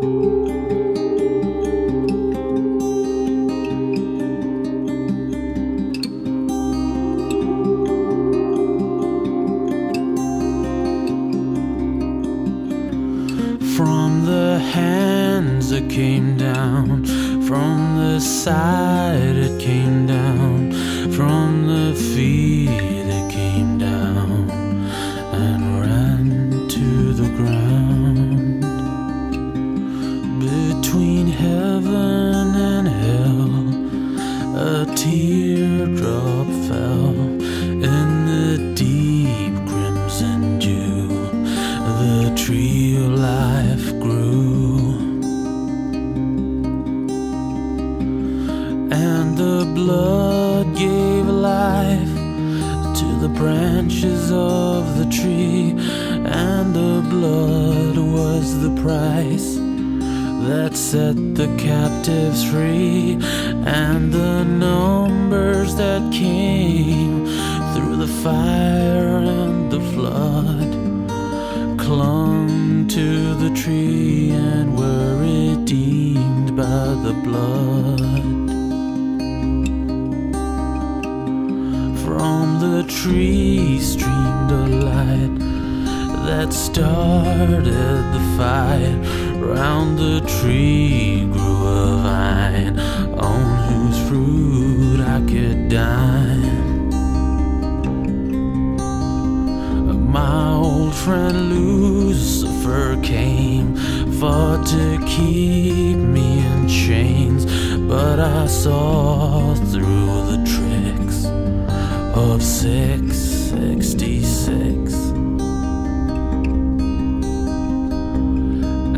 From the hands that came down, from the side it came the blood gave life to the branches of the tree, and the blood was the price that set the captives free, and the numbers that came through the fire and the flood clung to the tree and were redeemed by the blood. From the tree streamed a light that started the fire. Round the tree grew a vine on whose fruit I could dine. My old friend Lucifer came, fought to keep me in chains, but I saw through of 666.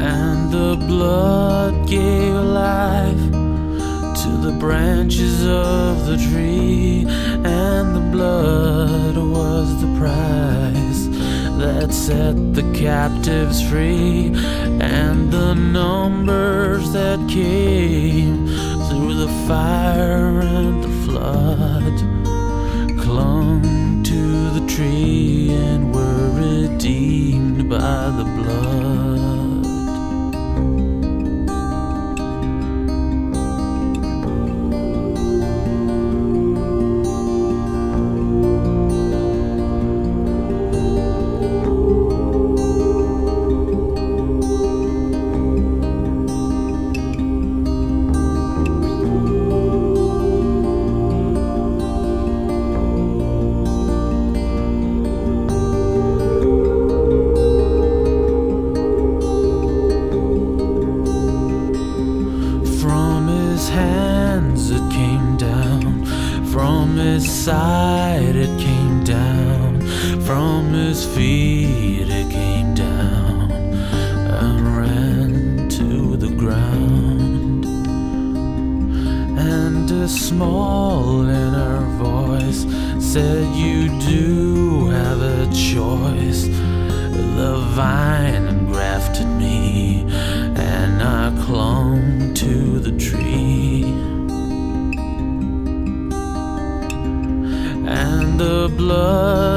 And the blood gave life to the branches of the tree, and the blood was the price that set the captives free, and the numbers that came through the fire and the flood tree and were redeemed by the blood. His hands it came down, from his side it came down, from his feet it came down, and ran to the ground. And a small inner voice said, You do have a choice. The vine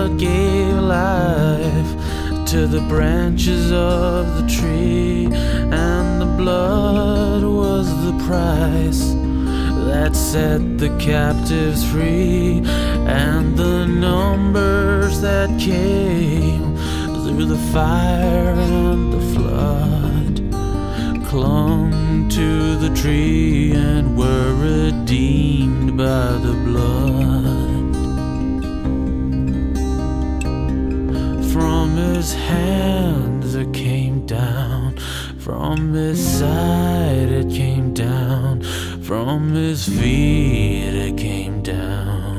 gave life to the branches of the tree, and the blood was the price that set the captives free, and the numbers that came through the fire and the flood clung to the tree and were redeemed by the blood. From his hands it came down, from his side it came down, from his feet it came down.